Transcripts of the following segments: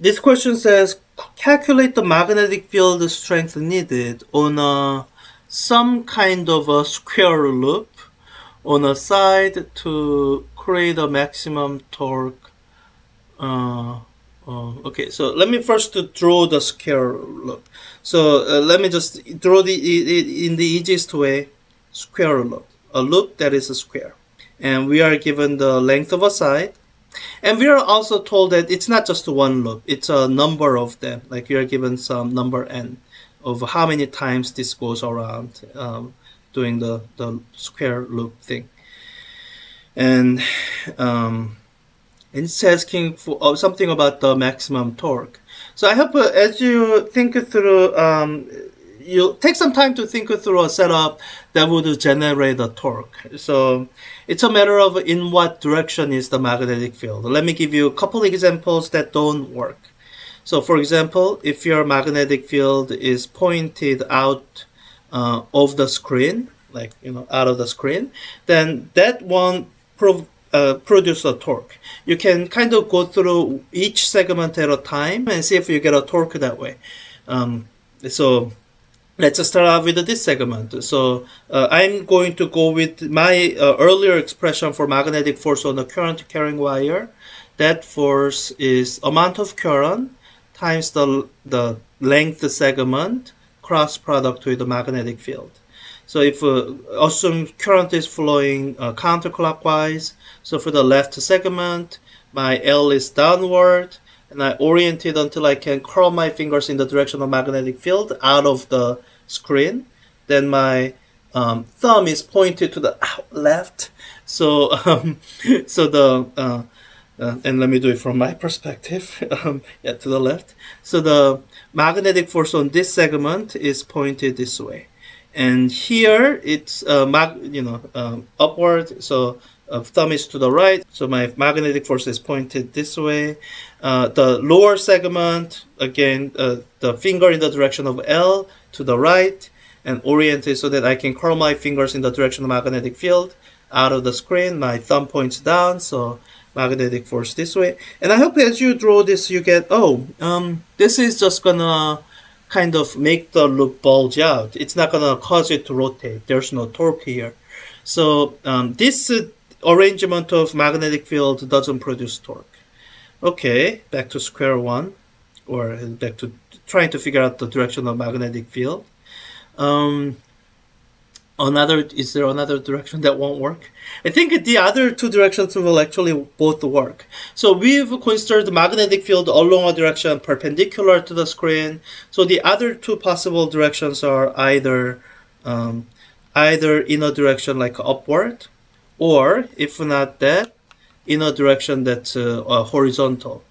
this question says calculate the magnetic field strength needed on a some kind of a square loop on a side to create a maximum torque. Uh, uh, okay, so let me first draw the square loop. So uh, let me just draw the in the easiest way square loop, a loop that is a square, and we are given the length of a side and we are also told that it's not just one loop, it's a number of them. Like we are given some number n of how many times this goes around um, doing the, the square loop thing. And, um, and it's asking for uh, something about the maximum torque. So I hope uh, as you think through um, you take some time to think through a setup that would generate a torque. So it's a matter of in what direction is the magnetic field. Let me give you a couple examples that don't work. So for example, if your magnetic field is pointed out uh, of the screen, like you know out of the screen, then that won't prov uh, produce a torque. You can kind of go through each segment at a time and see if you get a torque that way. Um, so let's start off with this segment. So uh, I'm going to go with my uh, earlier expression for magnetic force on the current carrying wire. That force is amount of current times the, the length segment cross product with the magnetic field. So if uh, assume current is flowing uh, counterclockwise, so for the left segment, my L is downward, and I orient it until I can curl my fingers in the direction of magnetic field out of the screen. Then my um, thumb is pointed to the left. So, um, so the uh, uh, and let me do it from my perspective. um, yeah, to the left. So the magnetic force on this segment is pointed this way, and here it's uh, mag you know um, upward. So uh, thumb is to the right. So my magnetic force is pointed this way. Uh, the lower segment again, uh, the finger in the direction of L to the right and oriented so that I can curl my fingers in the direction of magnetic field out of the screen. My thumb points down, so magnetic force this way. And I hope as you draw this, you get, oh, um, this is just gonna kind of make the loop bulge out. It's not gonna cause it to rotate. There's no torque here. So um, this uh, arrangement of magnetic field doesn't produce torque. Okay, back to square one, or back to trying to figure out the direction of magnetic field. Um, another is there another direction that won't work? I think the other two directions will actually both work. So we've considered the magnetic field along a direction perpendicular to the screen. So the other two possible directions are either um, either in a direction like upward, or if not that, in a direction that's uh, uh, horizontal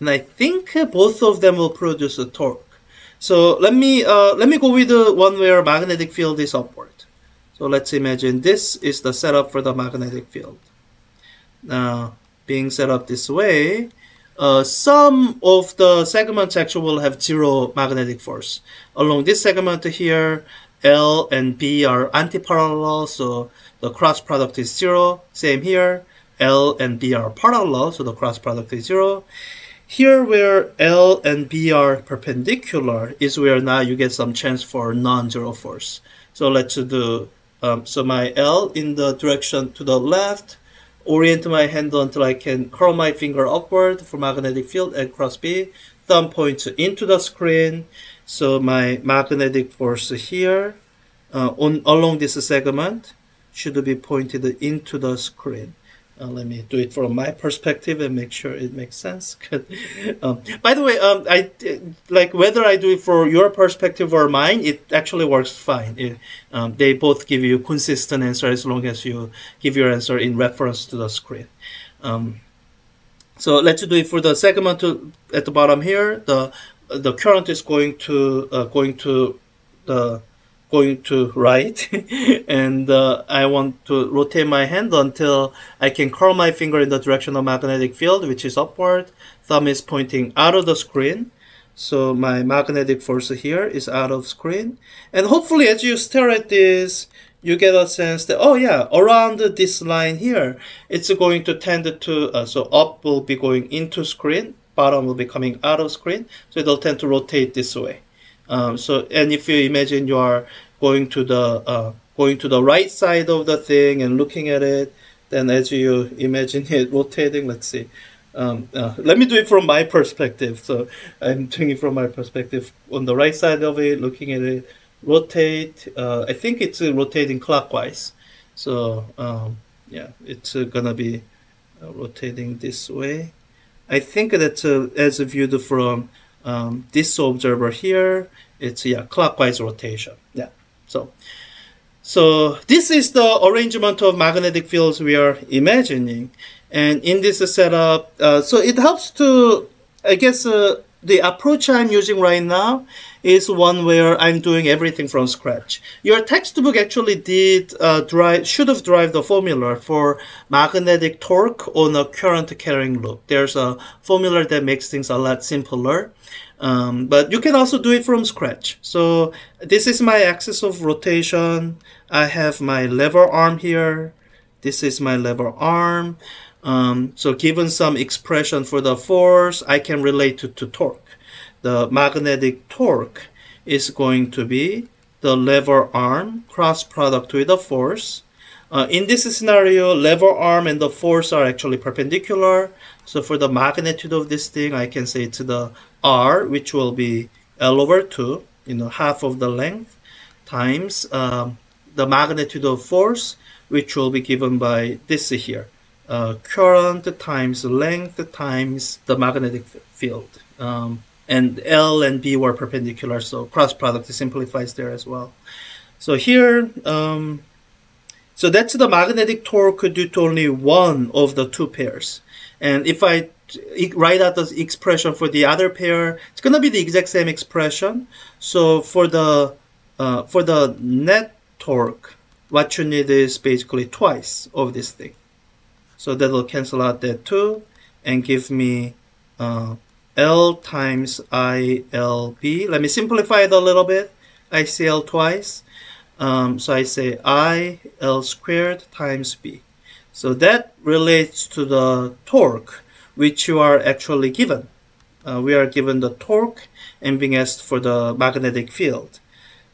and I think both of them will produce a torque. So let me uh, let me go with the one where magnetic field is upward. So let's imagine this is the setup for the magnetic field. Now, being set up this way, uh, some of the segments actually will have zero magnetic force. Along this segment here, L and B are anti-parallel, so the cross product is zero. Same here, L and B are parallel, so the cross product is zero. Here where L and B are perpendicular is where now you get some chance for non-zero force. So let's do, um, so my L in the direction to the left, orient my handle until I can curl my finger upward for magnetic field and cross B, thumb points into the screen. So my magnetic force here uh, on along this segment should be pointed into the screen. Uh, let me do it from my perspective and make sure it makes sense. um, by the way, um, I like whether I do it for your perspective or mine. It actually works fine. It, um, they both give you consistent answer as long as you give your answer in reference to the screen. Um, so let's do it for the segment to, at the bottom here. The the current is going to uh, going to the going to right and uh, I want to rotate my hand until I can curl my finger in the direction of magnetic field which is upward. Thumb is pointing out of the screen. So my magnetic force here is out of screen. And hopefully as you stare at this you get a sense that oh yeah around this line here it's going to tend to uh, so up will be going into screen bottom will be coming out of screen, so it'll tend to rotate this way. Um, so, and if you imagine you are going to the uh, going to the right side of the thing and looking at it, then as you imagine it rotating, let's see. Um, uh, let me do it from my perspective. So I'm doing it from my perspective on the right side of it, looking at it, rotate. Uh, I think it's uh, rotating clockwise. So um, yeah, it's uh, gonna be uh, rotating this way. I think that uh, as viewed from um, this observer here, it's yeah clockwise rotation. Yeah, so so this is the arrangement of magnetic fields we are imagining. And in this setup, uh, so it helps to, I guess, uh, the approach I'm using right now is one where I'm doing everything from scratch. Your textbook actually did uh, drive, should have derived the formula for magnetic torque on a current carrying loop. There's a formula that makes things a lot simpler. Um, but you can also do it from scratch. So this is my axis of rotation. I have my lever arm here. This is my lever arm. Um, so given some expression for the force, I can relate to, to torque. The magnetic torque is going to be the lever arm cross product with the force. Uh, in this scenario, lever arm and the force are actually perpendicular. So for the magnitude of this thing, I can say to the R, which will be L over 2, you know, half of the length, times um, the magnitude of force, which will be given by this here. Uh, current times length times the magnetic field. Um, and L and B were perpendicular, so cross product simplifies there as well. So here, um, so that's the magnetic torque due to only one of the two pairs. And if I write out the expression for the other pair, it's going to be the exact same expression. So for the uh, for the net torque, what you need is basically twice of this thing. So that will cancel out that 2 and give me uh, L times ILB. Let me simplify it a little bit. I say L twice. Um, so I say I L squared times B. So that relates to the torque which you are actually given. Uh, we are given the torque and being asked for the magnetic field.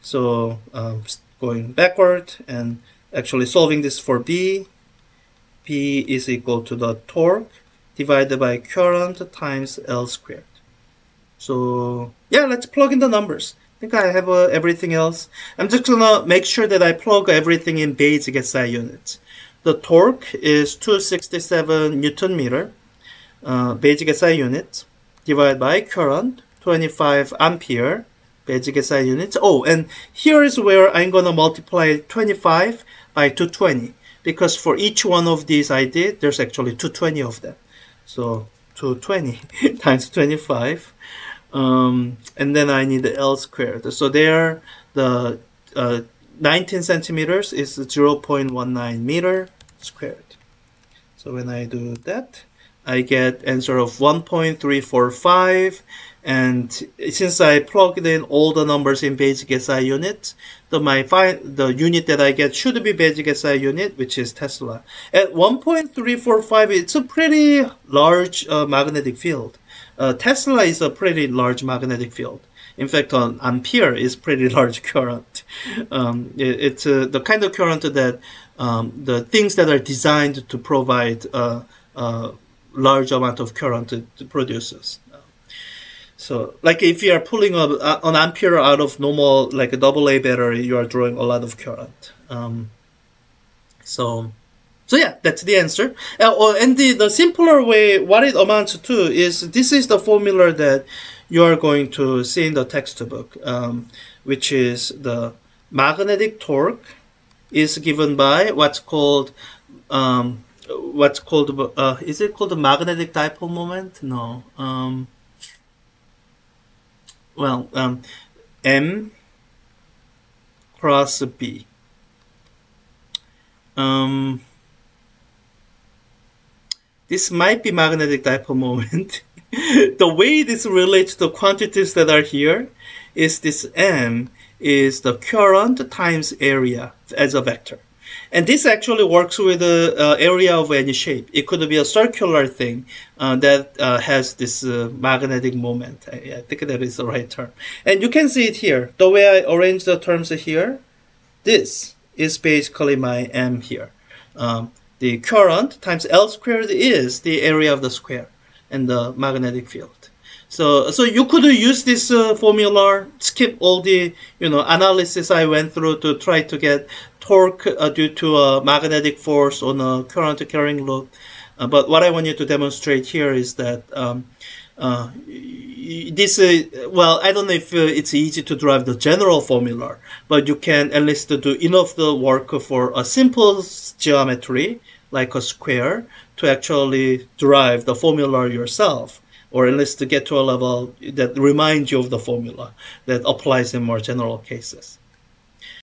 So um, going backward and actually solving this for B, B is equal to the torque divided by current times L squared. So yeah, let's plug in the numbers. I think I have uh, everything else. I'm just gonna make sure that I plug everything in basic SI units. The torque is 267 Newton meter, uh, basic SI unit, divided by current, 25 ampere, basic SI units. Oh, and here is where I'm gonna multiply 25 by 220 because for each one of these I did, there's actually 220 of them. So 220 times 25. Um, and then I need the L squared. So there, the uh, 19 centimeters is 0.19 meter squared. So when I do that, I get answer of 1.345 and since I plugged in all the numbers in basic SI unit, the my the unit that I get should be basic SI unit, which is Tesla. At 1.345, it's a pretty large uh, magnetic field. Uh, Tesla is a pretty large magnetic field. In fact, on ampere is pretty large current. Um, it, it's uh, the kind of current that um, the things that are designed to provide a large amount of current it produces. So, like if you are pulling a, an ampere out of normal, like a double A battery, you are drawing a lot of current. Um, so, so yeah, that's the answer. Uh, oh, and the, the simpler way, what it amounts to is this is the formula that you are going to see in the textbook, um, which is the magnetic torque is given by what's called um, what's called uh, is it called the magnetic dipole moment? No. Um, well, um, M cross B. Um, this might be magnetic dipole moment. the way this relates to the quantities that are here is this M is the current times area as a vector. And this actually works with the uh, area of any shape. It could be a circular thing uh, that uh, has this magnetic moment. I, I, think that is the right term. And you can see it here. The way I arrange the terms here, this is basically my M here. Um, the current times L squared is the area of the square and the magnetic field. So, so you could use this uh, formula, skip all the you know analysis I went through to try to get torque uh, due to a magnetic force on a current carrying loop. Uh, but what I want you to demonstrate here is that um, uh, this well, I don't know if uh, it's easy to derive the general formula, but you can at least do enough the work for a simple geometry like a square to actually derive the formula yourself or at least to get to a level that reminds you of the formula that applies in more general cases.